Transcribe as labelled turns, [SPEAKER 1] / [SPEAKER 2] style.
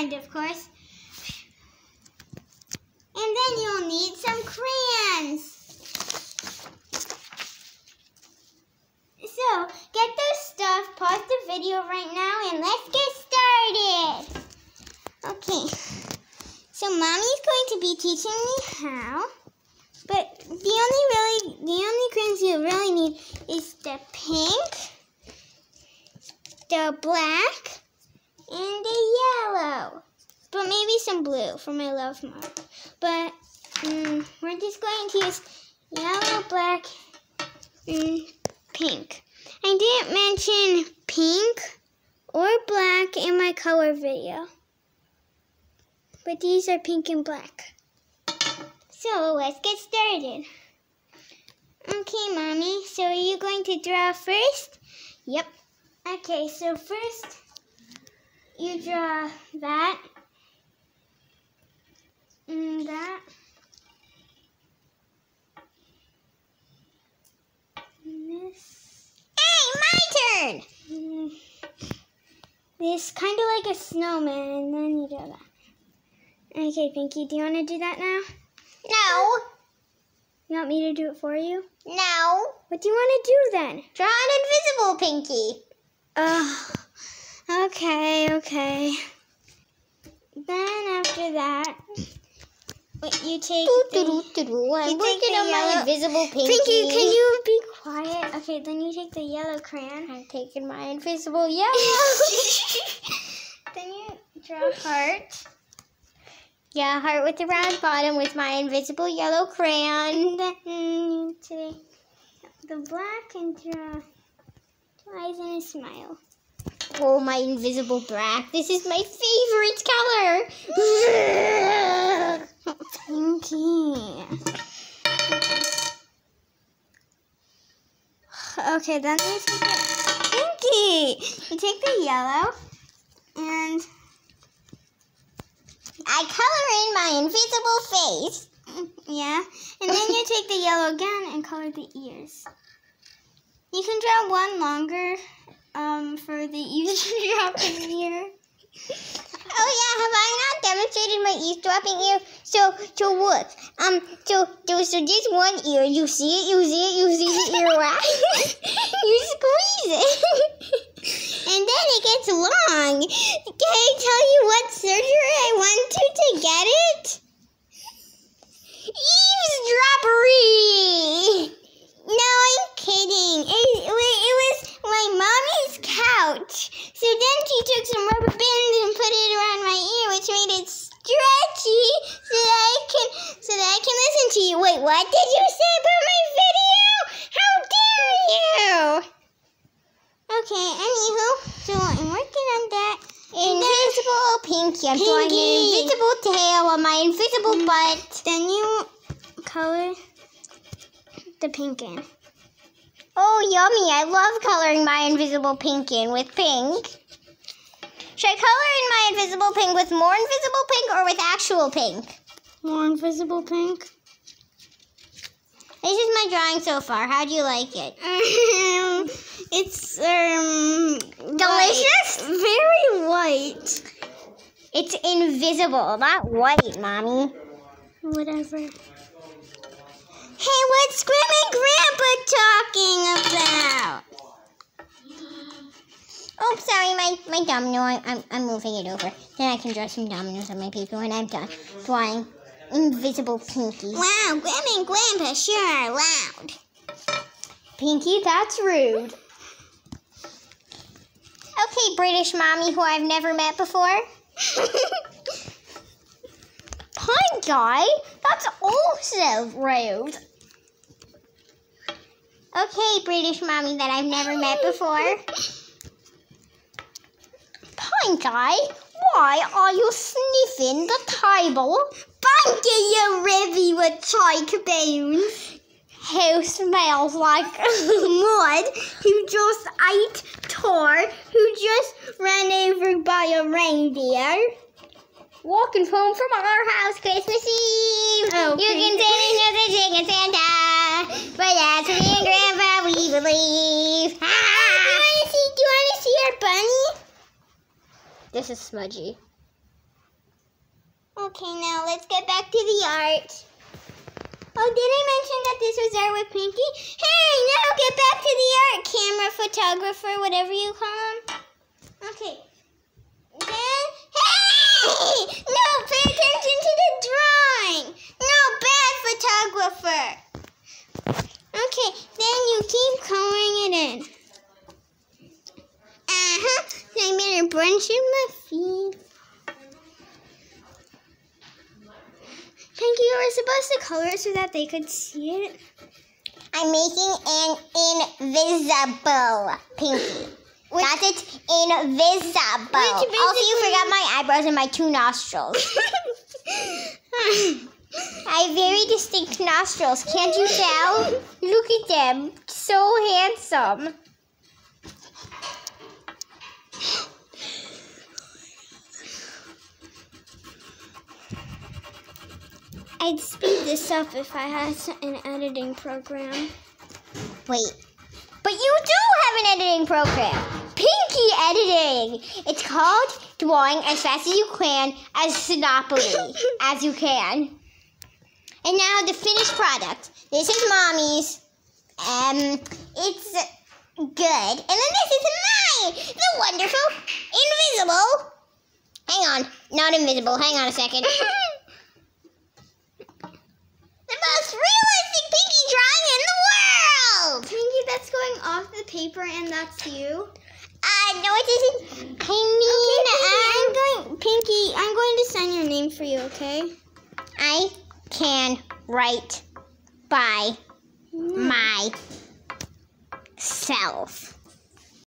[SPEAKER 1] mind, of course. And then you'll need some crayons. So, get those stuff, pause the video right now, and let's get started. Okay, so Mommy's going to be teaching me how, but the only really, the only crayons you really need is the pink, the black, and the yellow. But maybe some blue for my love mark. But um, we're just going to use yellow, black, and pink. I didn't mention pink or black in my color video. But these are pink and black. So let's get started. Okay, Mommy, so are you going to draw first? Yep. Okay, so first you draw that and that. And this.
[SPEAKER 2] Hey, my turn!
[SPEAKER 1] Mm, This kind of like a snowman, and then you draw that. Okay, Pinky, do you want to do that now?
[SPEAKER 2] No,
[SPEAKER 1] You want me to do it for you?
[SPEAKER 2] no.
[SPEAKER 1] What do you want to do then?
[SPEAKER 2] Draw an invisible pinky.
[SPEAKER 1] Oh, okay, okay. Then after that, wait, you take the, you take the
[SPEAKER 2] on my invisible pinky.
[SPEAKER 1] Pinky, can you be quiet? Okay, then you take the yellow crayon.
[SPEAKER 2] I'm taking my invisible yellow.
[SPEAKER 1] then you draw a heart.
[SPEAKER 2] yeah, heart with the round bottom with my invisible yellow crayon.
[SPEAKER 1] And then you take the black and draw two eyes and a smile.
[SPEAKER 2] Oh, my invisible black. This is my favorite color.
[SPEAKER 1] Pinky. Okay, then you take Pinky. You take the yellow and
[SPEAKER 2] I color in my invisible face.
[SPEAKER 1] yeah, and then you take the yellow again and color the ears. You can draw one longer um for the eavesdropping ear.
[SPEAKER 2] Oh yeah, have I not demonstrated my eavesdropping ear? So, so look, um, so, so, so this one ear, you see it, you see it, you see the ear wax, you squeeze it, and then it gets long. Can I tell you what surgery I went to to get it? Eavesdroppery!
[SPEAKER 1] No, I'm kidding. It, it, was, it was my mommy's couch. So she took some rubber bands and put it around my ear, which made it stretchy, so that I can so that I can listen to you. Wait, what did you say about my video? How dare you? Okay, anywho, so I'm working on that.
[SPEAKER 2] Invisible pinky. I'm drawing an
[SPEAKER 1] Pinky.
[SPEAKER 2] invisible tail on my invisible mm, butt.
[SPEAKER 1] Then you color the pink in.
[SPEAKER 2] Oh, yummy. I love coloring my invisible pink in with pink. Should I color in my invisible pink with more invisible pink or with actual pink?
[SPEAKER 1] More invisible pink.
[SPEAKER 2] This is my drawing so far. How do you like it?
[SPEAKER 1] Um, it's um
[SPEAKER 2] Delicious?
[SPEAKER 1] white. Very white.
[SPEAKER 2] It's invisible, not white, Mommy.
[SPEAKER 1] Whatever. Hey, what's Grandma and Grandpa talking about?
[SPEAKER 2] Oh, sorry, my, my domino. I, I'm, I'm moving it over. Then I can draw some dominoes on my paper when I'm done drawing invisible pinkies.
[SPEAKER 1] Wow, Grandma and Grandpa sure are loud.
[SPEAKER 2] Pinky, that's rude. Okay, British mommy who I've never met before. Pine guy? That's also rude. Okay, British mommy that I've never met before. Pine guy, why are you sniffing the table?
[SPEAKER 1] Bunky, you ribby with cheek bones.
[SPEAKER 2] Who smells like
[SPEAKER 1] Mud, who just ate tar, who just ran over by a reindeer.
[SPEAKER 2] Walking home from our house Christmas Eve.
[SPEAKER 1] Oh,
[SPEAKER 2] you can say another chicken Santa, but that's me and Grandpa we believe.
[SPEAKER 1] Do you want to see? Do you want to see our bunny?
[SPEAKER 2] This is smudgy.
[SPEAKER 1] Okay, now let's get back to the art. Oh, did I mention that this was art with Pinky? Hey, now get back to the art camera photographer, whatever you call him. Okay. Then, hey! No, pay attention to the drawing. No, bad photographer. Okay, then you keep coloring it in. Uh-huh. I better brush in my color so that they could see it.
[SPEAKER 2] I'm making an invisible pinky. That's it, invisible.
[SPEAKER 1] Which oh,
[SPEAKER 2] Also, you forgot my eyebrows and my two nostrils. I have very distinct nostrils. Can't you tell? Look at them. So handsome.
[SPEAKER 1] I'd speed this up if I had an editing program.
[SPEAKER 2] Wait. But you do have an editing program. Pinky editing. It's called drawing as fast as you can, as synopically as you can. And now the finished product. This is mommy's. Um, it's good. And then this is mine. The wonderful invisible. Hang on, not invisible. Hang on a second. the most realistic pinky drawing in the world.
[SPEAKER 1] Going off the paper and that's you.
[SPEAKER 2] Uh, no, it isn't. I mean,
[SPEAKER 1] I'm going, Pinky, I'm going to sign your name for you, okay?
[SPEAKER 2] I can write by myself.